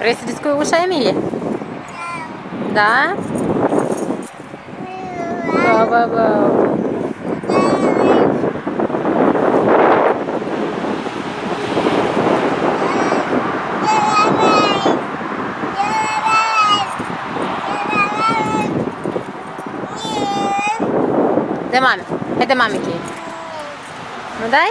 Рысрискую ушами? Да? Вау-вау-вау. Да, маме. Это мамики. Ну дай.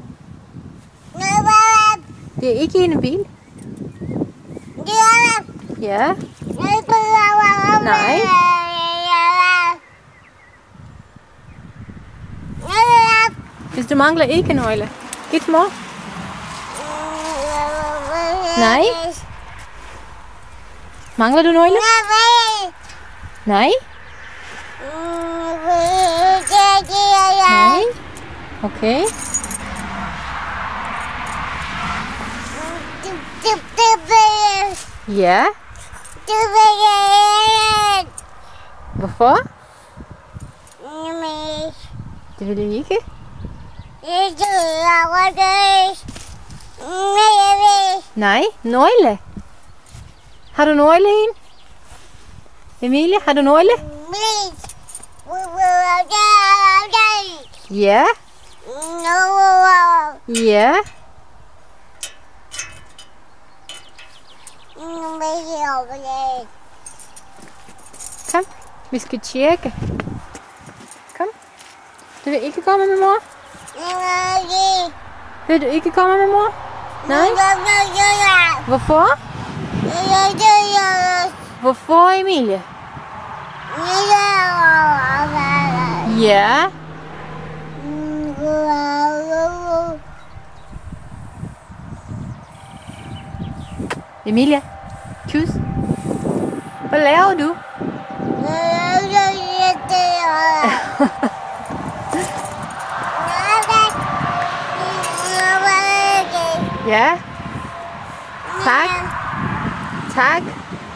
Dia ikin bin. Yeah. Nee. Dus de mangelen ikin oilen. Kiet maar. Nee? Mangelen doen oilen? Nee? Nee? Oké. Okay. Yeah? Before? Тебе линейки? Nej, noile. Har du noile in? Emilie, har du noile? Yeah? Yeah? Kom, we gaan kijken. Kom. Wil ik komen met mama? Nee. Wil je ik komen met mama? Nee? Waarvoor? Waarvoor, Emilie? Ja. Emilia, tjus. Hvad laver du? ja. Tak. Tak.